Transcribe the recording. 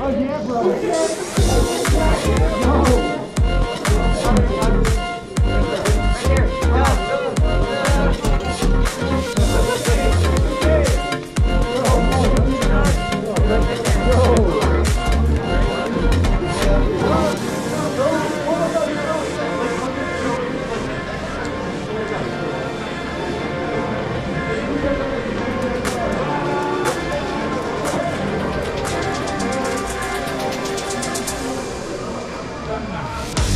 Oh yeah, bro. 나